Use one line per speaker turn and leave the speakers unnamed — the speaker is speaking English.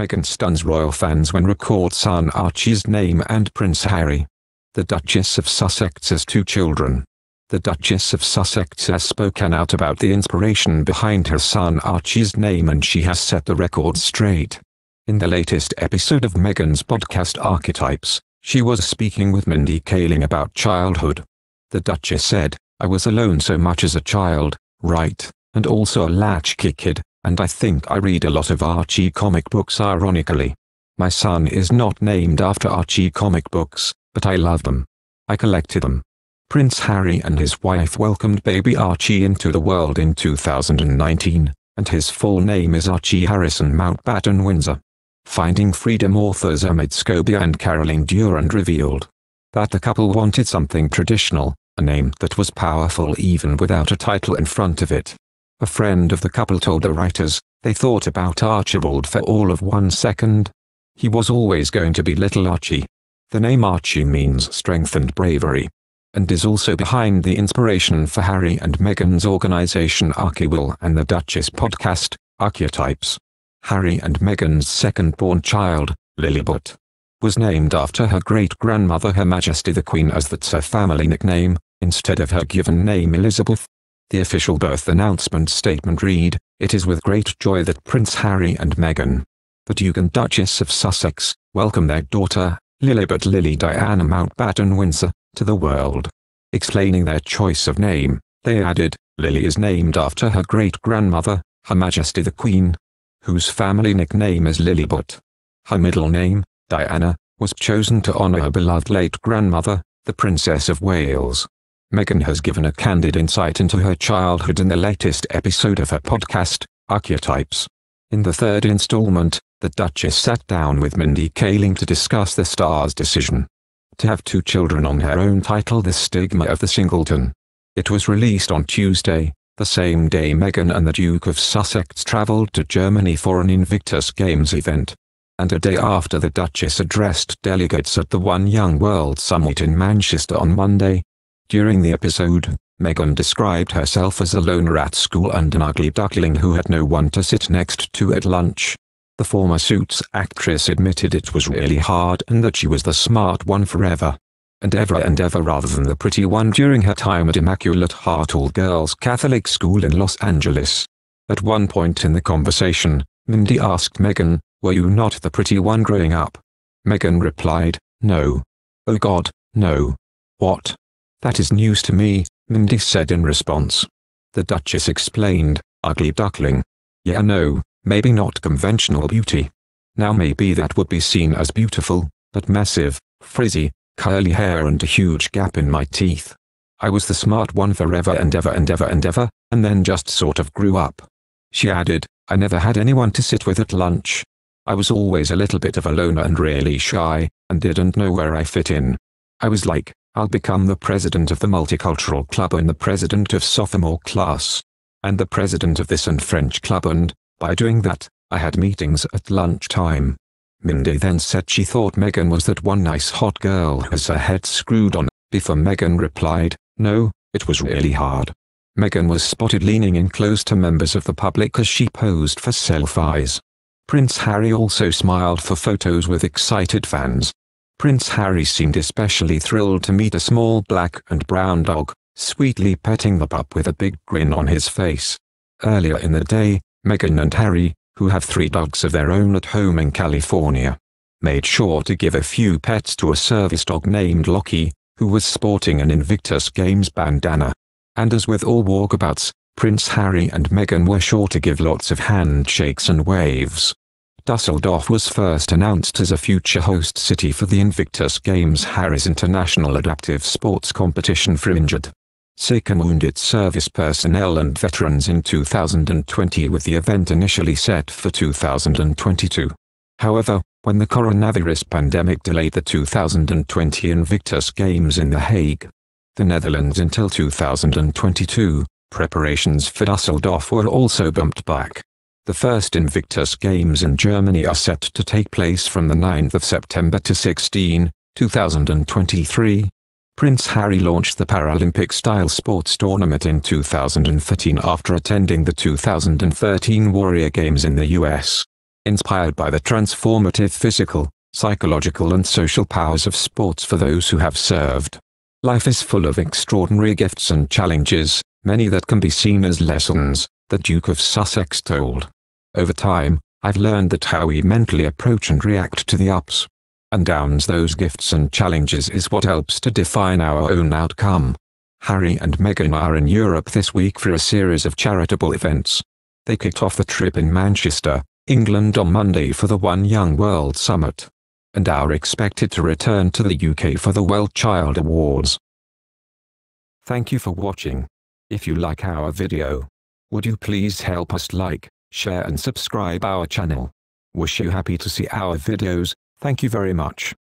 Meghan stuns royal fans when records son Archie's name and Prince Harry. The Duchess of Sussex has two children. The Duchess of Sussex has spoken out about the inspiration behind her son Archie's name and she has set the record straight. In the latest episode of Meghan's podcast Archetypes, she was speaking with Mindy Kaling about childhood. The Duchess said, I was alone so much as a child, right, and also a latchkey kid, and I think I read a lot of Archie comic books ironically. My son is not named after Archie comic books, but I love them. I collected them. Prince Harry and his wife welcomed baby Archie into the world in 2019, and his full name is Archie Harrison Mountbatten Windsor. Finding Freedom authors Omid Scobie and Carolyn Durand revealed that the couple wanted something traditional, a name that was powerful even without a title in front of it. A friend of the couple told the writers, they thought about Archibald for all of one second. He was always going to be Little Archie. The name Archie means strength and bravery, and is also behind the inspiration for Harry and Meghan's organization Archewell and the Duchess podcast, Archetypes. Harry and Meghan's second-born child, Lilibet, was named after her great-grandmother Her Majesty the Queen as that's her family nickname, instead of her given name Elizabeth. The official birth announcement statement read, It is with great joy that Prince Harry and Meghan, the Duke and Duchess of Sussex, welcome their daughter, Lilibet Lily Diana Mountbatten Windsor, to the world. Explaining their choice of name, they added, Lily is named after her great-grandmother, Her Majesty the Queen, whose family nickname is Lilibet. Her middle name, Diana, was chosen to honor her beloved late grandmother, the Princess of Wales. Meghan has given a candid insight into her childhood in the latest episode of her podcast, Archetypes. In the third installment, the Duchess sat down with Mindy Kaling to discuss the star's decision to have two children on her own title The Stigma of the Singleton. It was released on Tuesday, the same day Meghan and the Duke of Sussex travelled to Germany for an Invictus Games event. And a day after the Duchess addressed delegates at the One Young World Summit in Manchester on Monday. During the episode, Meghan described herself as a loner at school and an ugly duckling who had no one to sit next to at lunch. The former Suits actress admitted it was really hard and that she was the smart one forever. And ever and ever rather than the pretty one during her time at Immaculate Heart All Girls Catholic School in Los Angeles. At one point in the conversation, Mindy asked Meghan, were you not the pretty one growing up? Meghan replied, no. Oh God, no. What? That is news to me, Mindy said in response. The Duchess explained, ugly duckling. Yeah no, maybe not conventional beauty. Now maybe that would be seen as beautiful, but massive, frizzy, curly hair and a huge gap in my teeth. I was the smart one forever and ever and ever and ever, and then just sort of grew up. She added, I never had anyone to sit with at lunch. I was always a little bit of a loner and really shy, and didn't know where I fit in. I was like, I'll become the president of the multicultural club and the president of sophomore class. And the president of this and French club and, by doing that, I had meetings at lunchtime. Mindy then said she thought Meghan was that one nice hot girl who has her head screwed on, before Meghan replied, no, it was really hard. Meghan was spotted leaning in close to members of the public as she posed for selfies. Prince Harry also smiled for photos with excited fans. Prince Harry seemed especially thrilled to meet a small black and brown dog, sweetly petting the pup with a big grin on his face. Earlier in the day, Meghan and Harry, who have three dogs of their own at home in California, made sure to give a few pets to a service dog named Lockie, who was sporting an Invictus Games bandana. And as with all walkabouts, Prince Harry and Meghan were sure to give lots of handshakes and waves. Dusseldorf was first announced as a future host city for the Invictus Games Harry's International Adaptive Sports Competition for injured sick and wounded service personnel and veterans in 2020 with the event initially set for 2022. However, when the coronavirus pandemic delayed the 2020 Invictus Games in The Hague, the Netherlands until 2022, preparations for Dusseldorf were also bumped back. The first Invictus Games in Germany are set to take place from the 9th of September to 16, 2023, Prince Harry launched the Paralympic-style sports tournament in 2013 after attending the 2013 Warrior Games in the US. inspired by the transformative physical, psychological and social powers of sports for those who have served. Life is full of extraordinary gifts and challenges, many that can be seen as lessons, the Duke of Sussex told. Over time, I've learned that how we mentally approach and react to the ups and downs those gifts and challenges is what helps to define our own outcome. Harry and Meghan are in Europe this week for a series of charitable events. They kicked off the trip in Manchester, England on Monday for the One Young World Summit, and are expected to return to the UK for the Well Child Awards. Thank you for watching. If you like our video, would you please help us like, share and subscribe our channel. Wish you happy to see our videos, thank you very much.